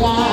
Wow.